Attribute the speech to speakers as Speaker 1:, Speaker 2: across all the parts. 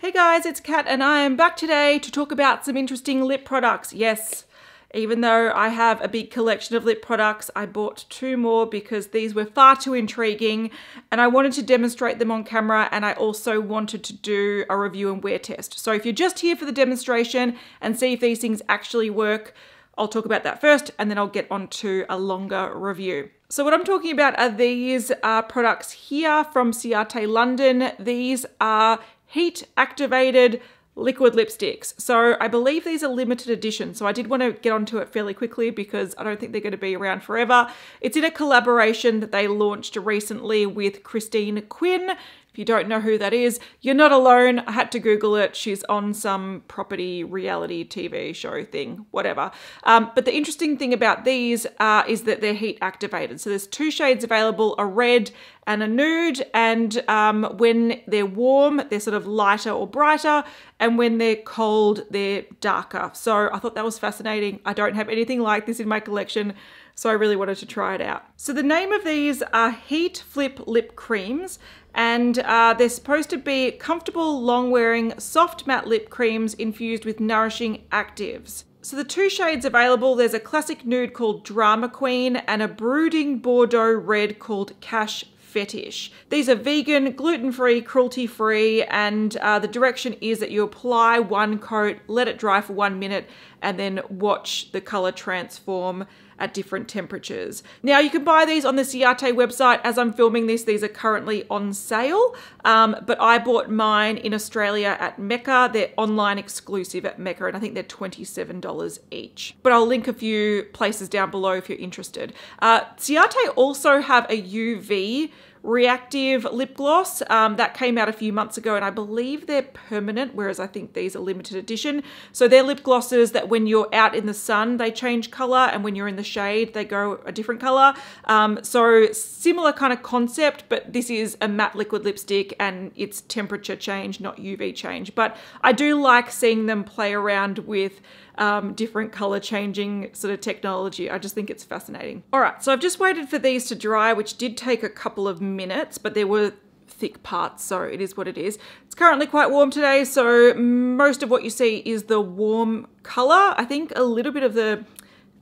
Speaker 1: Hey guys, it's Kat and I am back today to talk about some interesting lip products. Yes, even though I have a big collection of lip products, I bought two more because these were far too intriguing and I wanted to demonstrate them on camera and I also wanted to do a review and wear test. So if you're just here for the demonstration and see if these things actually work, I'll talk about that first and then I'll get on to a longer review. So what I'm talking about are these uh, products here from Ciate London. These are heat activated liquid lipsticks. So I believe these are limited edition. So I did want to get onto it fairly quickly because I don't think they're going to be around forever. It's in a collaboration that they launched recently with Christine Quinn. You don't know who that is, you're not alone. I had to Google it. She's on some property reality TV show thing, whatever. Um, but the interesting thing about these uh, is that they're heat activated. So there's two shades available, a red and a nude. And um, when they're warm, they're sort of lighter or brighter. And when they're cold, they're darker. So I thought that was fascinating. I don't have anything like this in my collection. So I really wanted to try it out. So the name of these are Heat Flip Lip Creams and uh, they're supposed to be comfortable, long-wearing, soft matte lip creams infused with nourishing actives. So the two shades available, there's a classic nude called Drama Queen and a brooding Bordeaux red called Cash Fetish. These are vegan, gluten-free, cruelty-free, and uh, the direction is that you apply one coat, let it dry for one minute, and then watch the color transform at different temperatures. Now you can buy these on the Ciate website. As I'm filming this, these are currently on sale, um, but I bought mine in Australia at Mecca. They're online exclusive at Mecca, and I think they're $27 each. But I'll link a few places down below if you're interested. Uh, Ciate also have a UV Reactive lip gloss. Um, that came out a few months ago and I believe they're permanent, whereas I think these are limited edition. So they're lip glosses that when you're out in the sun, they change color and when you're in the shade, they go a different color. Um, so similar kind of concept, but this is a matte liquid lipstick and it's temperature change, not UV change. But I do like seeing them play around with um, different color changing sort of technology. I just think it's fascinating. All right, so I've just waited for these to dry, which did take a couple of minutes, but there were thick parts, so it is what it is. It's currently quite warm today, so most of what you see is the warm color. I think a little bit of the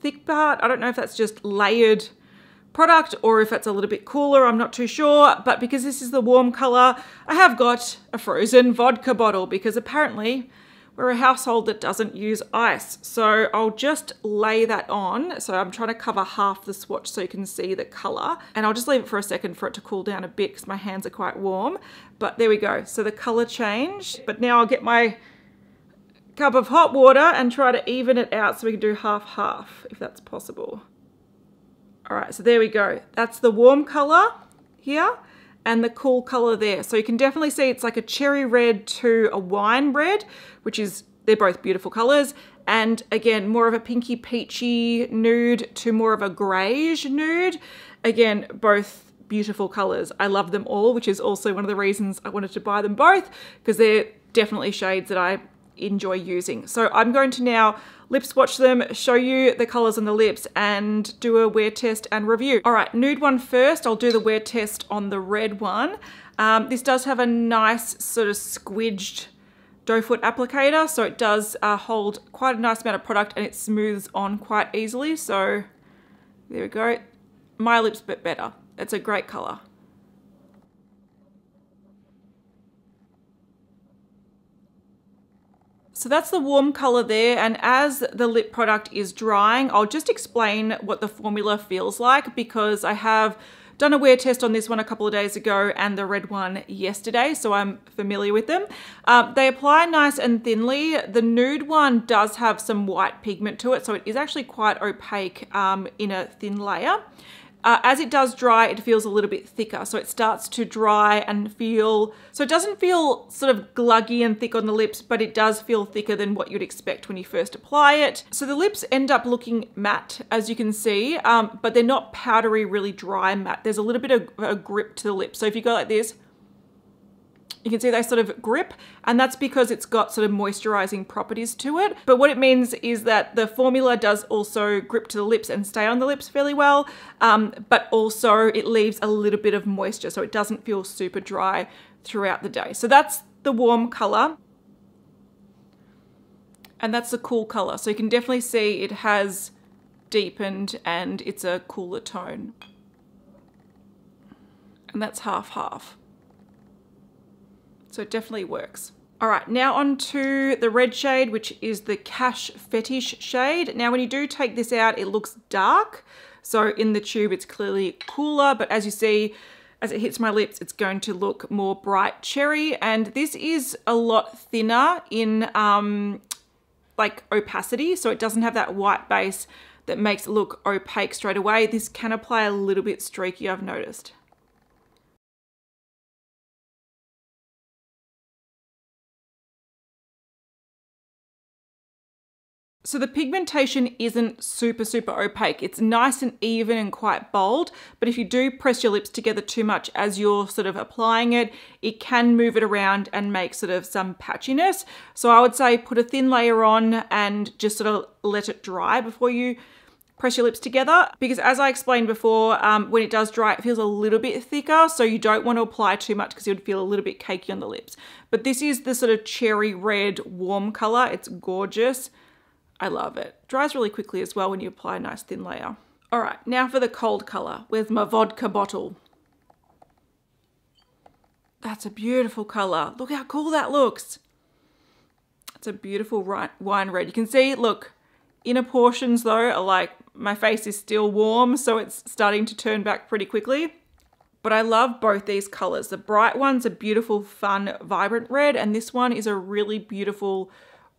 Speaker 1: thick part, I don't know if that's just layered product or if it's a little bit cooler, I'm not too sure. But because this is the warm color, I have got a frozen vodka bottle because apparently we're a household that doesn't use ice. So I'll just lay that on. So I'm trying to cover half the swatch so you can see the color. And I'll just leave it for a second for it to cool down a bit because my hands are quite warm. But there we go. So the color changed. But now I'll get my cup of hot water and try to even it out so we can do half-half if that's possible. All right, so there we go. That's the warm color here and the cool color there. So you can definitely see it's like a cherry red to a wine red, which is, they're both beautiful colors. And again, more of a pinky peachy nude to more of a grayish nude. Again, both beautiful colors. I love them all, which is also one of the reasons I wanted to buy them both because they're definitely shades that I enjoy using. So I'm going to now lip swatch them, show you the colors on the lips and do a wear test and review. All right, nude one first. I'll do the wear test on the red one. Um, this does have a nice sort of squidged doe foot applicator. So it does uh, hold quite a nice amount of product and it smooths on quite easily. So there we go. My lips bit better. It's a great color. So that's the warm color there. And as the lip product is drying, I'll just explain what the formula feels like because I have done a wear test on this one a couple of days ago and the red one yesterday, so I'm familiar with them. Um, they apply nice and thinly. The nude one does have some white pigment to it, so it is actually quite opaque um, in a thin layer. Uh, as it does dry, it feels a little bit thicker. So it starts to dry and feel, so it doesn't feel sort of gluggy and thick on the lips, but it does feel thicker than what you'd expect when you first apply it. So the lips end up looking matte, as you can see, um, but they're not powdery, really dry matte. There's a little bit of a grip to the lips. So if you go like this, you can see they sort of grip and that's because it's got sort of moisturizing properties to it. But what it means is that the formula does also grip to the lips and stay on the lips fairly well, um, but also it leaves a little bit of moisture so it doesn't feel super dry throughout the day. So that's the warm color. And that's the cool color. So you can definitely see it has deepened and it's a cooler tone. And that's half half. So it definitely works. All right, now on to the red shade, which is the Cash Fetish shade. Now, when you do take this out, it looks dark. So in the tube, it's clearly cooler, but as you see, as it hits my lips, it's going to look more bright cherry. And this is a lot thinner in um, like opacity. So it doesn't have that white base that makes it look opaque straight away. This can apply a little bit streaky, I've noticed. So the pigmentation isn't super, super opaque. It's nice and even and quite bold, but if you do press your lips together too much as you're sort of applying it, it can move it around and make sort of some patchiness. So I would say put a thin layer on and just sort of let it dry before you press your lips together because as I explained before, um, when it does dry, it feels a little bit thicker. So you don't want to apply too much because you would feel a little bit cakey on the lips. But this is the sort of cherry red warm color. It's gorgeous. I love it. Dries really quickly as well when you apply a nice thin layer. All right, now for the cold color. Where's my vodka bottle? That's a beautiful color. Look how cool that looks. It's a beautiful wine red. You can see, look, inner portions though are like, my face is still warm, so it's starting to turn back pretty quickly. But I love both these colors. The bright one's a beautiful, fun, vibrant red, and this one is a really beautiful,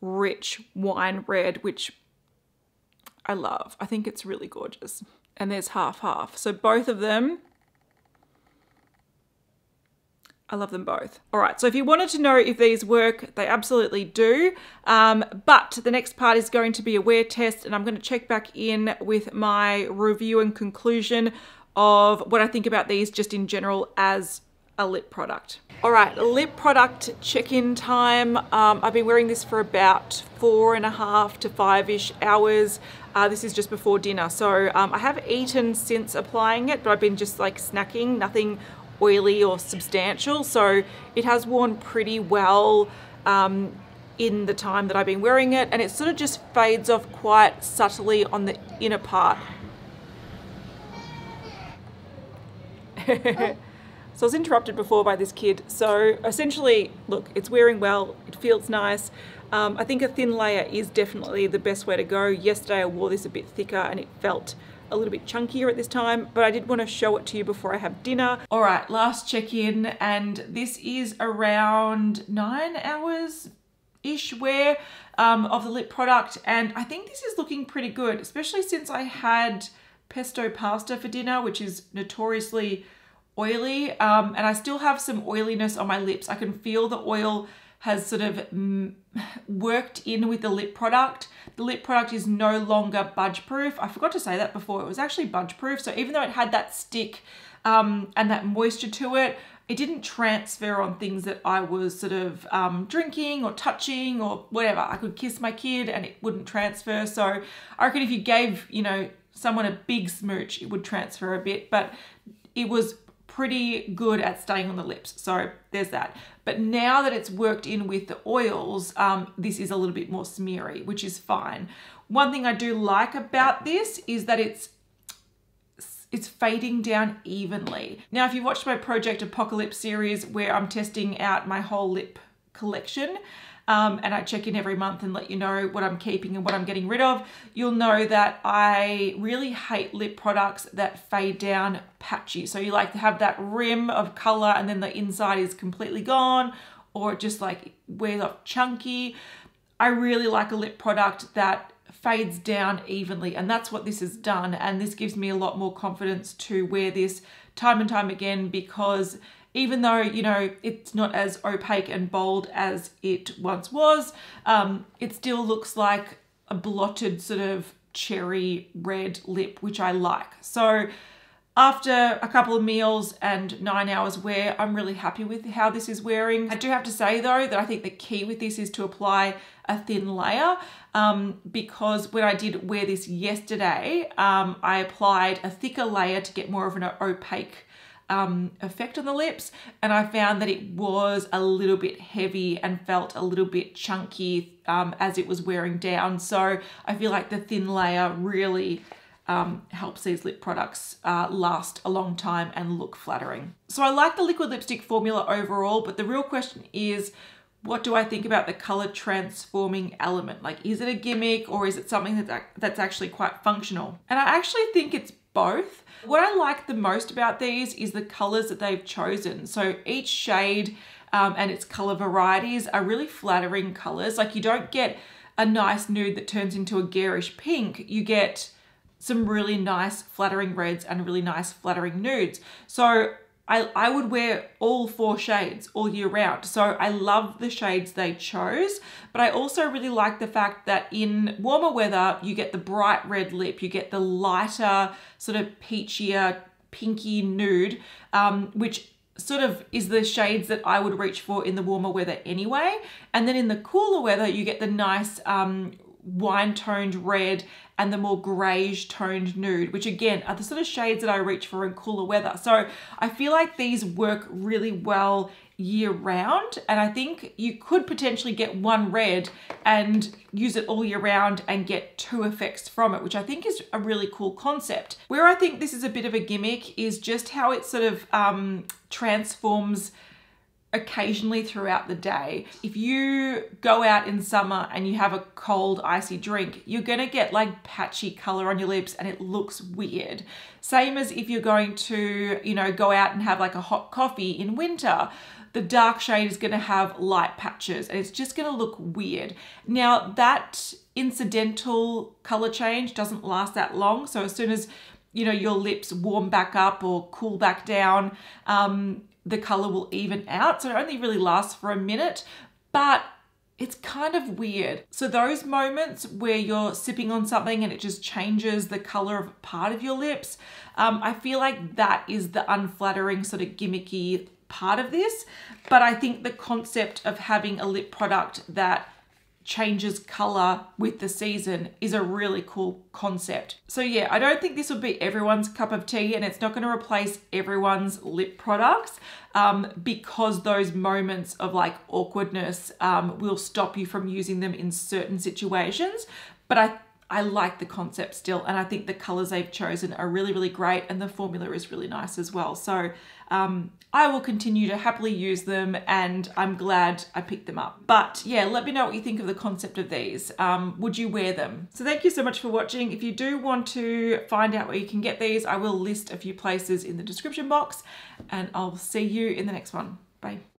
Speaker 1: rich wine red, which I love. I think it's really gorgeous. And there's half half. So both of them, I love them both. All right, so if you wanted to know if these work, they absolutely do. Um, but the next part is going to be a wear test and I'm gonna check back in with my review and conclusion of what I think about these just in general as a lip product. All right, lip product check-in time. Um, I've been wearing this for about four and a half to five-ish hours. Uh, this is just before dinner. So um, I have eaten since applying it, but I've been just like snacking, nothing oily or substantial. So it has worn pretty well um, in the time that I've been wearing it. And it sort of just fades off quite subtly on the inner part. So I was interrupted before by this kid. So essentially, look, it's wearing well, it feels nice. Um, I think a thin layer is definitely the best way to go. Yesterday I wore this a bit thicker and it felt a little bit chunkier at this time, but I did want to show it to you before I have dinner. All right, last check-in, and this is around nine hours ish wear um, of the lip product, and I think this is looking pretty good, especially since I had pesto pasta for dinner, which is notoriously oily um, and I still have some oiliness on my lips. I can feel the oil has sort of mm, worked in with the lip product. The lip product is no longer budge proof. I forgot to say that before. It was actually budge proof. So even though it had that stick um, and that moisture to it, it didn't transfer on things that I was sort of um, drinking or touching or whatever. I could kiss my kid and it wouldn't transfer. So I reckon if you gave, you know, someone a big smooch, it would transfer a bit, but it was pretty good at staying on the lips. So there's that. But now that it's worked in with the oils, um, this is a little bit more smeary, which is fine. One thing I do like about this is that it's it's fading down evenly. Now, if you watched my Project Apocalypse series where I'm testing out my whole lip collection, um, and I check in every month and let you know what I'm keeping and what I'm getting rid of, you'll know that I really hate lip products that fade down patchy. So you like to have that rim of color and then the inside is completely gone or just like wears off chunky. I really like a lip product that fades down evenly and that's what this has done and this gives me a lot more confidence to wear this time and time again because even though, you know, it's not as opaque and bold as it once was, um, it still looks like a blotted sort of cherry red lip, which I like. So after a couple of meals and nine hours wear, I'm really happy with how this is wearing. I do have to say though that I think the key with this is to apply a thin layer um, because when I did wear this yesterday, um, I applied a thicker layer to get more of an opaque um, effect on the lips and I found that it was a little bit heavy and felt a little bit chunky um, as it was wearing down. So I feel like the thin layer really um, helps these lip products uh, last a long time and look flattering. So I like the liquid lipstick formula overall, but the real question is, what do I think about the color transforming element? Like, is it a gimmick or is it something that's, that's actually quite functional? And I actually think it's both. What I like the most about these is the colors that they've chosen. So each shade um, and its color varieties are really flattering colors. Like you don't get a nice nude that turns into a garish pink. You get some really nice flattering reds and really nice flattering nudes. So I, I would wear all four shades all year round. So I love the shades they chose, but I also really like the fact that in warmer weather, you get the bright red lip, you get the lighter, sort of peachier, pinky nude, um, which sort of is the shades that I would reach for in the warmer weather anyway. And then in the cooler weather, you get the nice um, wine toned red and the more greyish toned nude, which again are the sort of shades that I reach for in cooler weather. So I feel like these work really well year round and I think you could potentially get one red and use it all year round and get two effects from it which I think is a really cool concept. Where I think this is a bit of a gimmick is just how it sort of um, transforms occasionally throughout the day. If you go out in summer and you have a cold icy drink, you're gonna get like patchy color on your lips and it looks weird. Same as if you're going to, you know, go out and have like a hot coffee in winter. The dark shade is gonna have light patches and it's just gonna look weird. Now that incidental color change doesn't last that long. So as soon as you know your lips warm back up or cool back down um, the color will even out. So it only really lasts for a minute, but it's kind of weird. So those moments where you're sipping on something and it just changes the color of part of your lips, um, I feel like that is the unflattering sort of gimmicky part of this. But I think the concept of having a lip product that changes color with the season is a really cool concept. So yeah, I don't think this would be everyone's cup of tea and it's not going to replace everyone's lip products um, because those moments of like awkwardness um, will stop you from using them in certain situations. But I I like the concept still, and I think the colors they've chosen are really, really great, and the formula is really nice as well. So um, I will continue to happily use them, and I'm glad I picked them up. But yeah, let me know what you think of the concept of these. Um, would you wear them? So thank you so much for watching. If you do want to find out where you can get these, I will list a few places in the description box, and I'll see you in the next one. Bye.